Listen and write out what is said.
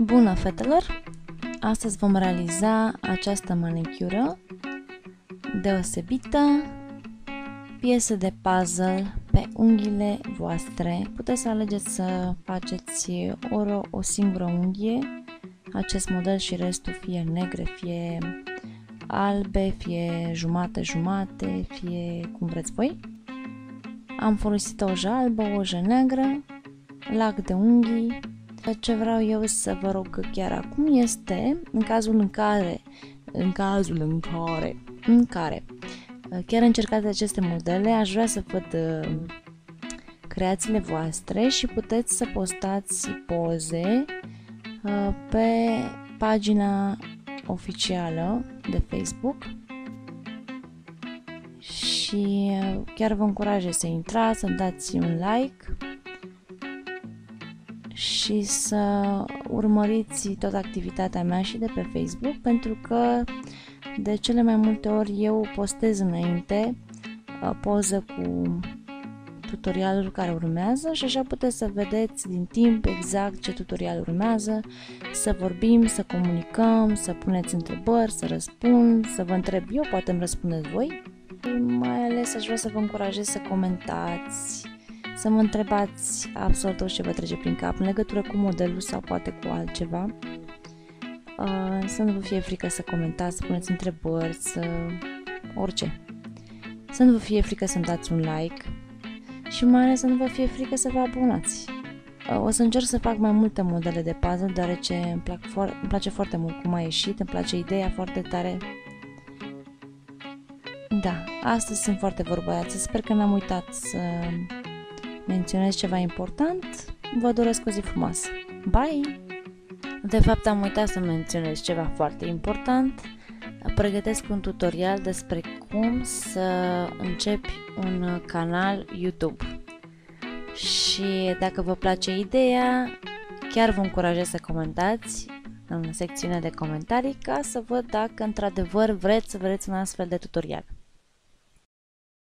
Bună, fetelor! Astăzi vom realiza această manicură deosebită, piesă de puzzle pe unghiile voastre. Puteți să alegeți să faceți ori o singură unghie, acest model și restul fie negre, fie albe, fie jumate-jumate, fie cum vreți voi. Am folosit o ojă albă, o ojă neagră, lac de unghii, ce vreau eu să vă rog chiar acum este, în cazul în care, în cazul în care, în care, chiar încercați aceste modele, aș vrea să văd uh, creațiile voastre și puteți să postați poze uh, pe pagina oficială de Facebook. Și uh, chiar vă încurajez să intrați, să dați un like și să urmăriți tot activitatea mea și de pe Facebook pentru că de cele mai multe ori eu postez înainte uh, poză cu tutorialul care urmează și așa puteți să vedeți din timp exact ce tutorial urmează, să vorbim, să comunicăm, să puneți întrebări, să răspund, să vă întreb eu, poate îmi răspundeți voi. Mai ales aș vrea să vă încurajez să comentați, să mă întrebați absolut tot ce vă trece prin cap în legătură cu modelul sau poate cu altceva. Uh, să nu vă fie frică să comentați, să puneți întrebări, să... orice. Să nu vă fie frică să-mi dați un like și mai ales să nu vă fie frică să vă abonați. Uh, o să încerc să fac mai multe modele de puzzle, deoarece îmi, plac for- îmi place foarte mult cum a ieșit, îmi place ideea foarte tare. Da, astăzi sunt foarte vorbăiață, sper că n-am uitat să menționez ceva important, vă doresc o zi frumoasă. Bye! De fapt am uitat să menționez ceva foarte important. Pregătesc un tutorial despre cum să începi un canal YouTube. Și dacă vă place ideea, chiar vă încurajez să comentați în secțiunea de comentarii ca să văd dacă într-adevăr vreți să vreți un astfel de tutorial.